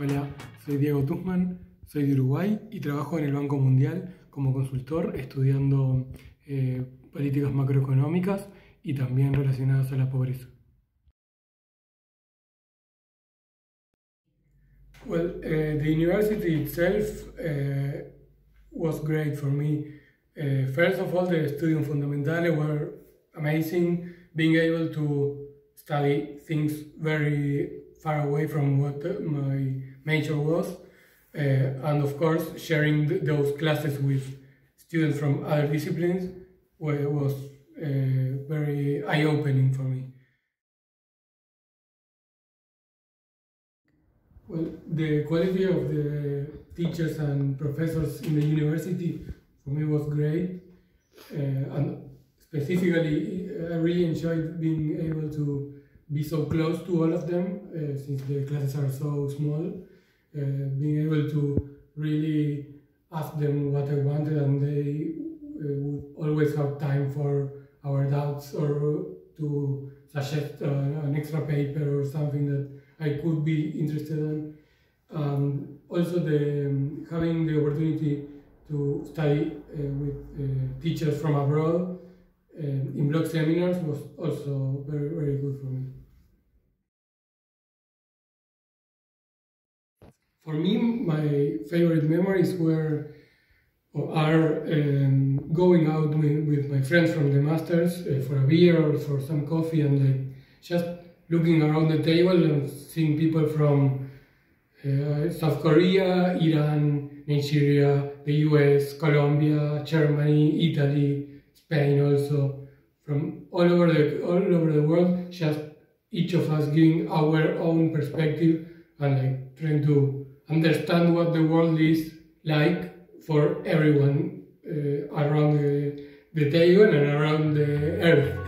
Hola, soy Diego Tuzman, soy de Uruguay y trabajo en el Banco Mundial como consultor estudiando eh, políticas macroeconómicas y también relacionadas a la pobreza. Well, uh, the university itself uh, was great for me. Uh, first of all, the Studium Fundamentale were amazing, being able to study things very far away from what my major was. Uh, and of course, sharing th those classes with students from other disciplines was uh, very eye-opening for me. Well, the quality of the teachers and professors in the university for me was great. Uh, and specifically, I really enjoyed being able to be so close to all of them uh, since the classes are so small. Uh, being able to really ask them what I wanted and they uh, would always have time for our doubts or to suggest an extra paper or something that I could be interested in. Um, also, the, um, having the opportunity to study uh, with uh, teachers from abroad block seminars was also very, very good for me. For me, my favorite memories were or are um, going out with, with, my friends from the masters uh, for a beer or for some coffee and like just looking around the table and seeing people from uh, South Korea, Iran, Nigeria, the US, Colombia, Germany, Italy, Spain also, from all over the all over the world, just each of us giving our own perspective and like trying to understand what the world is like for everyone uh, around the, the table and around the earth.